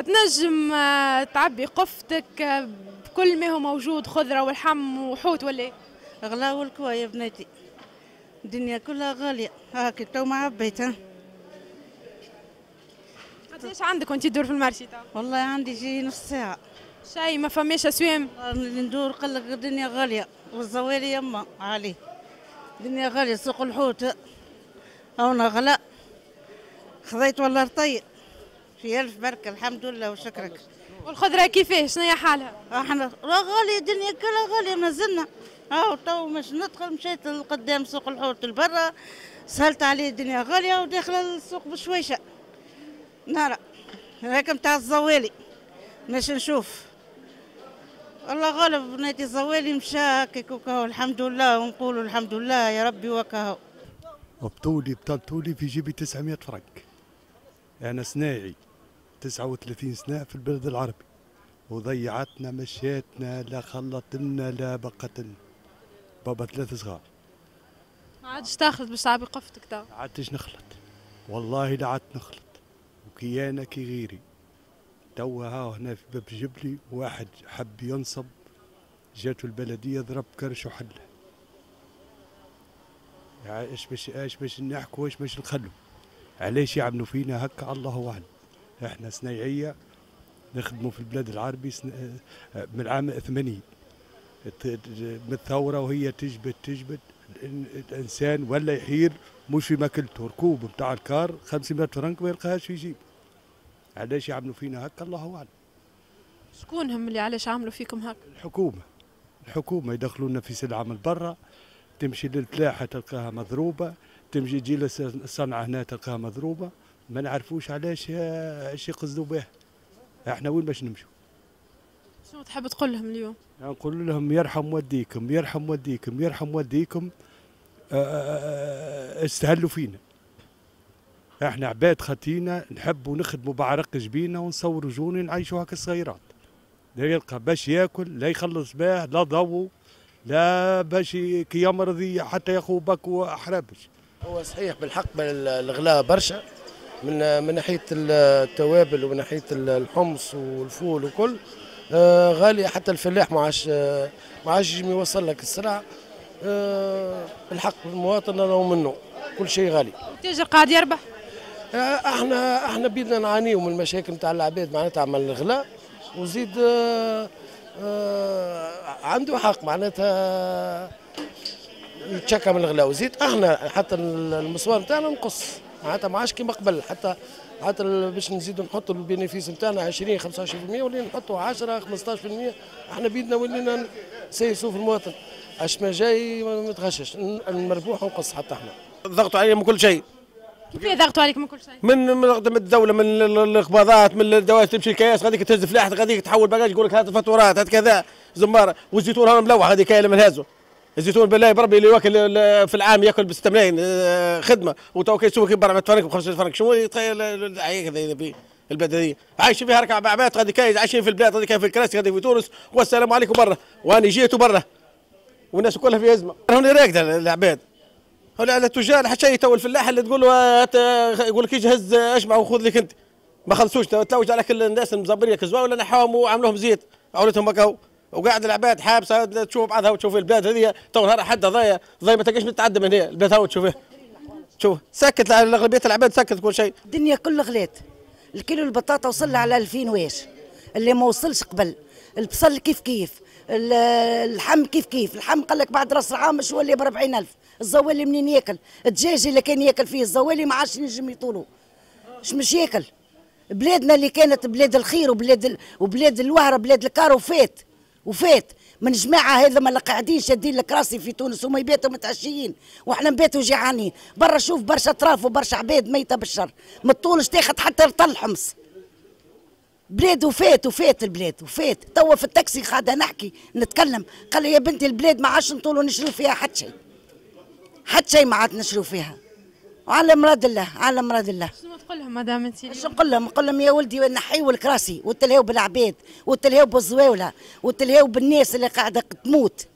تنجم آه، تعبي قفتك آه، بكل ما هو موجود خضرة والحم وحوت ولا إيه؟ غلا والكوا يا بناتي الدنيا كلها غالية. هاك تو ما عبيت قداش عندك وأنت تدور في ال marché تو والله عندي شي نص ساعة. شيء ما فماش اسوام ندور قال لك الدنيا غالية. والزوالي يما علي. الدنيا غالية سوق الحوت. هونا غلا. خذيت ولا رطي في ألف بركة الحمد لله وشكرك. والخضرة كيفاش شنو هي حالها؟ إحنا راه غالية الدنيا كلها غالية ما زلنا. هاو تو مش ندخل مشيت لقدام سوق الحوت لبرا سهلت عليه الدنيا غالية وداخلة السوق بشويشة. نرى هيك متاع الزوالي باش نشوف. الله غالب بناتي الزوالي مشى هكاك وكاهو الحمد لله ونقولوا الحمد لله يا ربي وكاهو. وبطولي بطولي في جيبي 900 فرنك. أنا صناعي. 39 سنة في البلد العربي. وضيعتنا مشيتنا لا خلط لنا لا بقت لنا بابا ثلاث صغار. ما عادش تاخذ باش تعبي قفتك تو عدتش نخلط. والله لا عدت نخلط. وكي أنا كي غيري. توا ها هنا في باب جبلي واحد حب ينصب جاته البلدية ضرب كرش وحله يعني إيش باش إيش باش نحكوا إيش باش نخلوا. علاش يعملوا فينا هكا؟ الله أعلم. إحنا صنايعية نخدموا في البلاد العربي. آه، من عام 80 الت- من الثورة وهي تجبد تجبد الإنسان ولا يحير مش في ماكلته. ركوب بتاع الكار 500 فرنك ما يلقاهاش في جيب علاش يعملوا فينا هكا؟ الله أعلم. شكون هم اللي علاش عملوا فيكم هكا؟ الحكومة الحكومة يدخلونا في سلعة من برا تمشي للفلاحة تلقاها مضروبة تمشي تجي للصنعة هنا تلقاها مضروبة. ما نعرفوش علاش آه، إيش يقصدوا به. إحنا وين باش نمشوا؟ شنو تحب تقول لهم اليوم؟ نقول لهم يرحم والديكم يرحم والديكم يرحم والديكم آه، آه، استهلوا فينا. إحنا عباد خطينا نحبوا نخدموا بعرق جبينا ونصوروا جوني نعيشوا هكا الصغيرات لا يلقى باش ياكل لا يخلص باه لا ضو لا باش كي يمرض حتى ياخو باكو حرابش. هو صحيح بالحق بال- الغلاء برشا. من من ناحية التوابل ومن ناحية الحمص والفول وكل آه، غالية حتى الفلاح ما عادش آه، ما عادش يوصل لك السلعه آه، بالحق المواطن لو منه كل شيء غالي. التاجر قاعد يربح؟ إحنا إحنا بيدنا نعانيو من المشاكل نتاع العباد معناتها عمل الغلاء وزيد آه، آه، عنده حق معناتها يتشكى من الغلاء. وزيد إحنا حتى المسوار نتاعنا نقص. معناتها ما عادش كيما قبل. حتى حتى باش نزيدوا نحطوا ال bénéfice نتاعنا 20 25% ولا نحطوا 10 15% إحنا بيدنا ولينا نسيسوا في المواطن. اش ما جاي ما ما تغشش المربوح ونقص حتى إحنا. ضغطوا علينا من كل شيء. كيف ضغطوا عليك من كل شيء؟ من من من الدولة من ال- ال- الانقباضات من الدوائر تمشي الكياس غاديك تهز فلاحة غاديك تحول باجاج يقول لك هات فاتورات هات كذا. زماره والزيتون هذا ملوح هذه كايله من هازو الزيتون بالله بربي اللي واكل في العام ياكل ب 6 ملايين آه، خدمة. وتو كيسوق ب 400 فرنك ب 500 فرنك شنو يتخيل هكذا في البلد هذه عايشين فيها ركع بعبات غادي كايز عايشين في البلاد غادي في الكراسي غادي في تونس. والسلام عليكم برا. وأنا جيت برا. والناس كلها في أزمة. هوني راقده العباد. ولا التجار حتى شيء تو الفلاح اللي تقول له هات يقول لك يجهز اشبع وخذ لك انت. ما خلصوش تلوج على كل الناس المزبريه كزوا ولا نحاهم وعملوهم زيت. عولتهم هكا وقاعد العباد حابسه تشوف بعضها وتشوف البلاد هذه تو نهار حد ضايع ضايع ما تلقاش متعدى من هنا البلاد هاو تشوفه. شوف سكت اغلبيه العباد سكت كل شيء. الدنيا كل غلات الكيلو البطاطا وصل على 2000 واش اللي ما وصلش قبل. البصل كيف كيف ال- اللحم كيف كيف اللحم قال لك بعد راس العام مش ولي ب 40000 الزوالي منين ياكل؟ الدجاج اللي كان ياكل فيه الزوالي ما عادش ينجم يطولوا مش مش ياكل؟ بلادنا اللي كانت بلاد الخير وبلاد ال... وبلاد الوهرة بلاد الكار وفات وفات. من جماعة هذا اللي قاعدين شادين الكراسي في تونس وما يباتوا متعشيين وإحنا نباتوا جيعانين. برا شوف برشا اطراف وبرشا عباد ميتة بالشر. ما تطولش تاخذ حتى رطل حمص. بلاد وفات وفات البلاد وفات. توا في التاكسي قاعدة نحكي نتكلم. قال لي يا بنتي البلاد ما عادش نطولوا نشروا فيها حتى شيء. حتى شيء ما عاد نشروا فيها. على مراد الله على مراد الله. شنو تقول لهم مدام انت إيش نقول لهم؟ نقول لهم يا ولدي نحيوا الكراسي وتلهوا بالعباد وتلهوا بالزواوله وتلهوا بالناس اللي قاعدة تموت.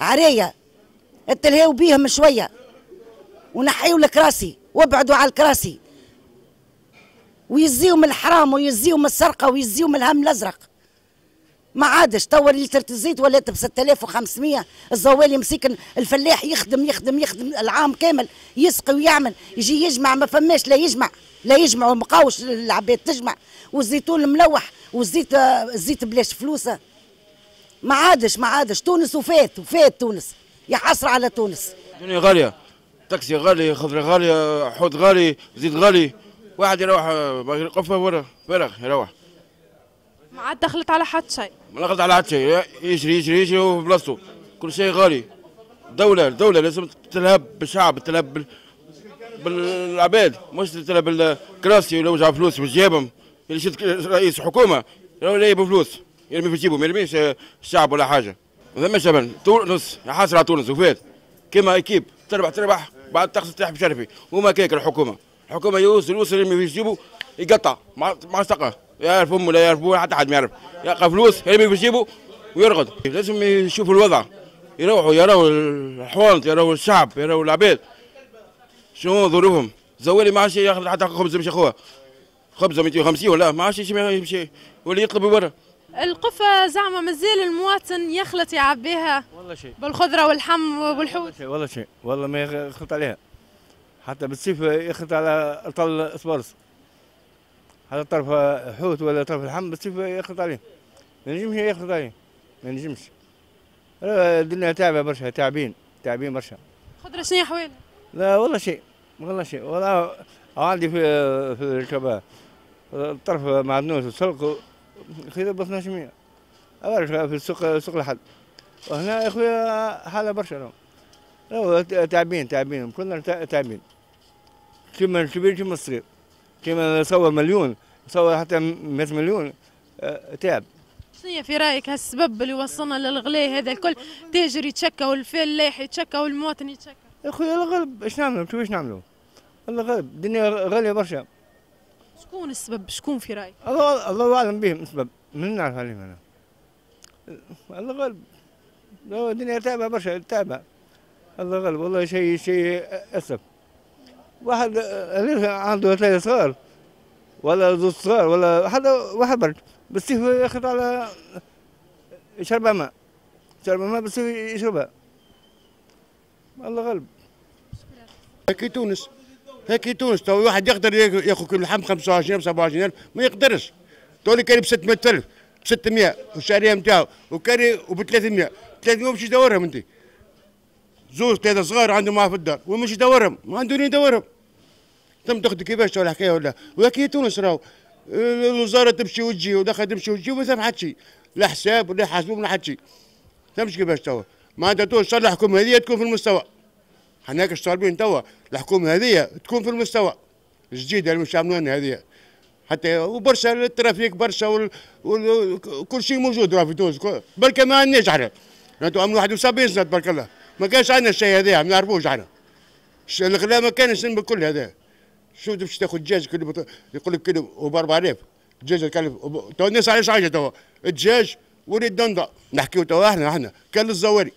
عرية تلهوا بيهم شوية. ونحيوا الكراسي وابعدوا على الكراسي ويزيهم الحرام ويزيهم السرقة ويزيهم الهم الأزرق. ما عادش. توا لتر الزيت ولات ب 6500 الزوالي مسكن الفلاح يخدم يخدم يخدم العام كامل. يسقي ويعمل. يجي يجمع ما فماش لا يجمع. لا يجمع ومقاوش العباد تجمع. والزيتون الملوح والزيت الزيت بلاش فلوسه. ما عادش ما عادش. تونس وفات وفات تونس. يا حسرة على تونس. الدنيا غالية. تاكسي غالي خضرة غالية حوت غالي زيت غالي. واحد يروح قفة ورا فرغ يروح. ما عاد دخلت على حد شيء. ما لقيت على حد شيء. يجري يجري يجري هو في بلاصتو كل شيء غالي. دولة الدولة لازم تلهى بالشعب تلهى بال... بالعباد. مش تلهى بالكراسي ولا وجع فلوس في جيبهم اللي شد رئيس حكومة ولا يجيب فلوس يرمي في جيبه ما يرميش الشعب ولا حاجة. ما ثماش تونس حاصل على تونس وفات. كيما équipe. تربح تربح. بعد تخسر تربح بشرفي وما كيك الحكومة. الحكومة يوصل يوصل يرمي في جيبه يقطع. مع مع يعرف امه لا يعرف ابوه حتى حد ما يعرف. يلقى فلوس يرمي في جيبه ويرقد. لازم يشوفوا الوضع. يروحوا يراوا الحوانت يراوا الشعب يراوا العباد شنو ظروفهم؟ زوالي ما عادش ياخذ حتى خبز مش أخوه. خبزه 250 ولا ما عادش يمشي ولا يطلب برا. القفة زعما مازال المواطن يخلط يعبيها والله شيء. بالخضرة والحم والحوت. شيء والله شيء. والله ما يخلط عليها. حتى بالصيف يخلط على طل اسبارس هذا طرف حوت ولا طرف اللحم بالصيف يخلط عليه. ما ينجمش يخلط عليه. ما ينجمش الدنيا تعبة برشا تعبين تعبين برشا. خضرة شنو حوالي؟ لا والله شيء والله شيء. والله عندي في في الشباب الطرف معدنوس وسلق خذ ب 1200 أبرش في السوق سوق الحد وهنا يا أخويا حالة برشا تعبين تعبين. كلنا تعبين. كيما الكبير كيما الصغير. كيما يصور مليون يصور حتى 100 مليون تعب. شنو في رأيك هالسبب اللي وصلنا للغلاء هذا الكل؟ تاجر يتشكى والفلاح يتشكى والمواطن يتشكى. يا أخويا الغلب إيش نعملوا؟ شو إيش نعملوا؟ الغلب الدنيا غالية برشا. شكون السبب؟ شكون في رأيك؟ الله الله أعلم بهم السبب. من نعرف عليهم أنا؟ الله غالب الدنيا تعبة برشا تعبة. الله غالب والله شيء شيء أسف. واحد عنده ثلاثة صغار ولا زوج صغار ولا حدا واحد برد بالصيف ياخذ على يشرب ماء يشرب ماء بالصيف يشربها. الله غالب. هيك تونس هيك تونس تو واحد يقدر ياخذ كل لحم 25 27000 ما يقدرش. تولي كان ب 600000 ب 600 والشهرية نتاعو وكان وب 300 300 باش يدورهم انت. زوج ثلاثة صغار عنده معاه في الدار ومش يدورهم ما عنده وين يدورهم. ثم تاخذ كيفاش تو الحكاية ولا؟ وهكي تونس راهو. الوزارة تمشي وتجي ودخل تمشي وتجي وما ثم حد شيء. لا حساب ولا حاسبوب ولا حد شيء. فهمش كيفاش توا؟ معناتها تو ان شاء الله الحكومة هذه تكون في المستوى؟ حناك طالبين توا؟ الحكومة هذه تكون في المستوى. الجديده اللي مش عاملين هذه حتى وبرشا ال trafic برشا وكل شيء موجود راه في تونس. بركة ما عندناش إحنا. أنتم عملوا 71 سنة تبارك الله. ما كانش عندنا الشيء هذا ما نعرفوش إحنا. الغلاء ما كانش بالكل هذا شو باش تاخذ دجاج كله يقول لك كيلو ب 4000 الدجاج يكلف تو الناس علاش حاجة تو. الدجاج وليد دندا نحكيو تو إحنا إحنا. كان الزوالي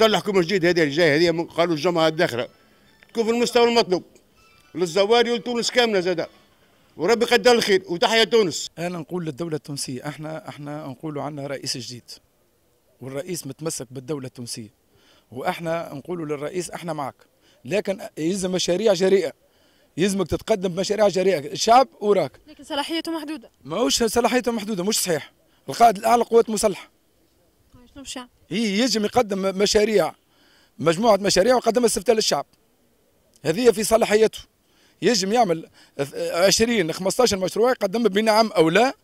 الله الحكومة الجديده هذه اللي جاية هذه قالوا الجمعة الداخله تكون في المستوى المطلوب. للزوالي ولتونس كاملة زاده وربي يقدر الخير. وتحيا تونس. أنا نقول للدولة التونسية. إحنا إحنا نقولوا عندنا رئيس جديد. والرئيس متمسك بالدولة التونسية. وإحنا نقولوا للرئيس إحنا معك. لكن يلزم مشاريع جريئة. يلزمك تتقدم بمشاريع جريئة. الشعب وراك لكن صلاحيته محدودة. ماهوش صلاحيته محدودة مش صحيح. القائد الأعلى قوات مسلحه شنو باش هي يجب يقدم مشاريع. مجموعة مشاريع ويقدمها استفتاء للشعب. هذه في صلاحيته. يجب يعمل 20 15 مشروع يقدمهم بنعم أو لا.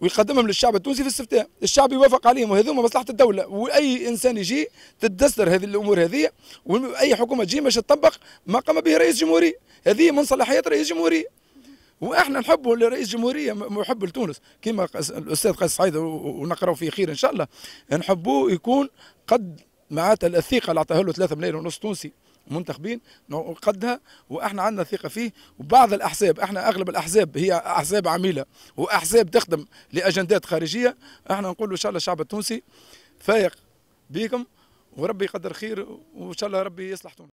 ويقدمهم للشعب التونسي في الاستفتاء، الشعب يوافق عليهم وهذوما مصلحة الدولة، وأي إنسان يجي تتدستر هذه الأمور هذه وأي حكومة تجي باش تطبق ما قام به رئيس جمهوريه، هذه من صلاحيات رئيس جمهوريه. وإحنا نحبوا لرئيس جمهوريه محب لتونس. كما الأستاذ قيس سعيد ونقراو فيه خير إن شاء الله. نحبوه يكون قد معناتها الثقه اللي أعطاها له 3 ملايين ونص تونسي. منتخبين قدها وإحنا عندنا ثقة فيه. وبعض الأحزاب إحنا أغلب الأحزاب هي أحزاب عميلة وأحزاب تخدم لأجندات خارجية. إحنا نقول إن شاء الله الشعب التونسي فايق بيكم وربي يقدر خير وإن شاء الله ربي يصلح تونس.